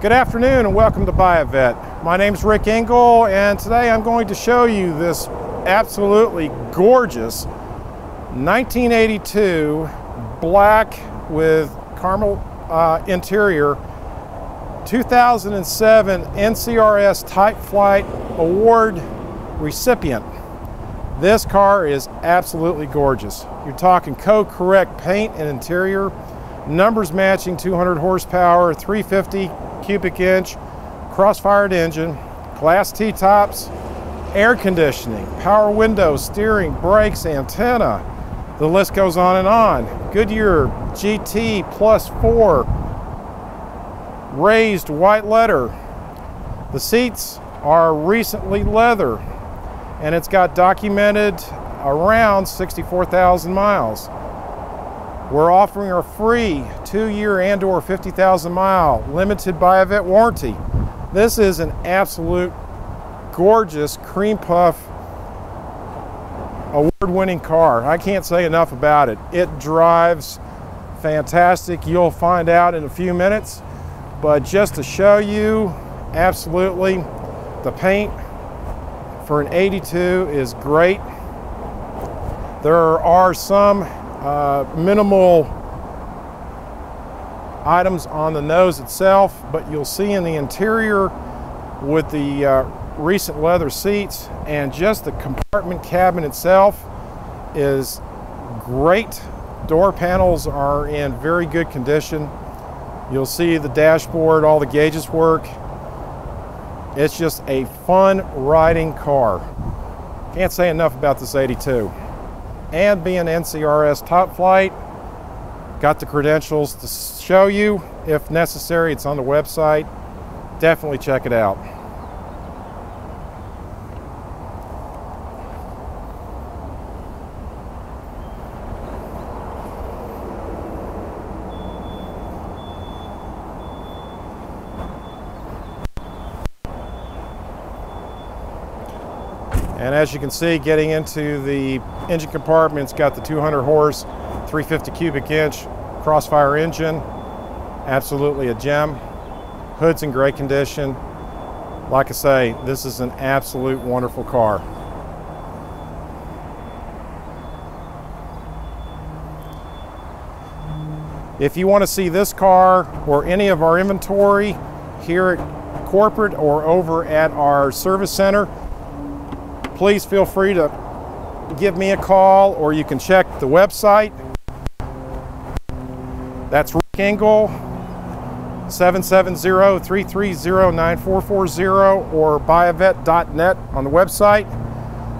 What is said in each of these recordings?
Good afternoon and welcome to Buy a Vette. My name is Rick Engel and today I'm going to show you this absolutely gorgeous 1982 black with caramel uh, interior 2007 NCRS Top Flight Award recipient. This car is absolutely gorgeous. You're talking co-correct paint and interior, numbers matching 200 horsepower, 350 cubic inch, cross-fired engine, glass T-tops, air conditioning, power windows, steering, brakes, antenna. The list goes on and on. Goodyear GT plus four, raised white letter. The seats are recently leather and it's got documented around 64,000 miles. We're offering a free two-year and or 50,000 mile limited Buy a Vette warranty. This is an absolute gorgeous cream puff award-winning car. I can't say enough about it. It drives fantastic. You'll find out in a few minutes. But just to show you, absolutely, the paint for an 82 is great. There are some uh, minimal items on the nose itself, but you'll see in the interior with the uh, recent leather seats and just the compartment cabin itself is great. Door panels are in very good condition. You'll see the dashboard, all the gauges work. It's just a fun riding car. Can't say enough about this 82. And being NCRS top flight, got the credentials to show you. If necessary, it's on the website. Definitely check it out. And as you can see, getting into the engine compartment, it's got the 200 horse, 350 cubic inch crossfire engine. Absolutely a gem. Hood's in great condition. Like I say, this is an absolute wonderful car. If you want to see this car or any of our inventory here at corporate or over at our service center, please feel free to give me a call or you can check the website. That's Rick Engel, 770-330-9440 or buyavette.net on the website.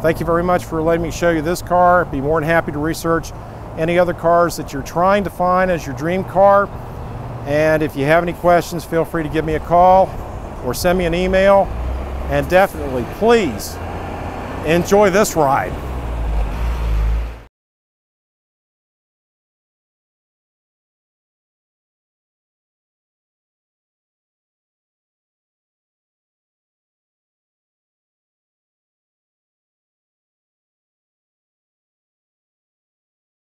Thank you very much for letting me show you this car. Be more than happy to research any other cars that you're trying to find as your dream car. And if you have any questions, feel free to give me a call or send me an email. And definitely, please, enjoy this ride.